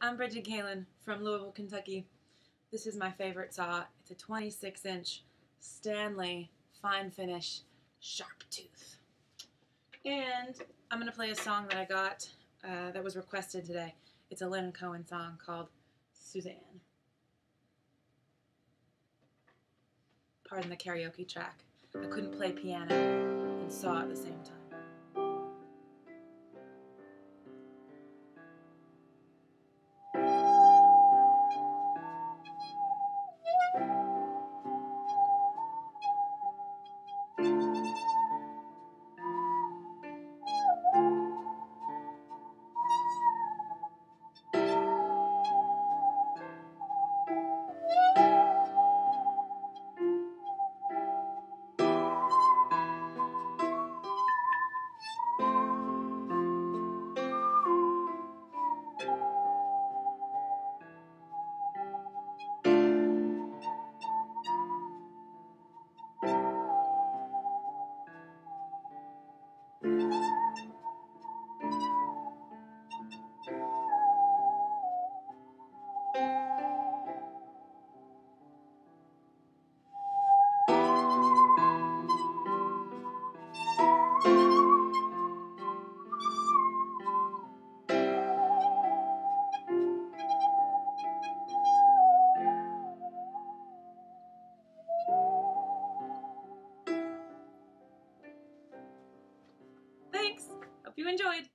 I'm Brigid Kaelin from Louisville, Kentucky. This is my favorite saw. It's a 26 inch Stanley fine finish sharp tooth. And I'm going to play a song that I got uh, that was requested today. It's a Leonard Cohen song called Suzanne. Pardon the karaoke track. I couldn't play piano and saw at the same time. you enjoyed.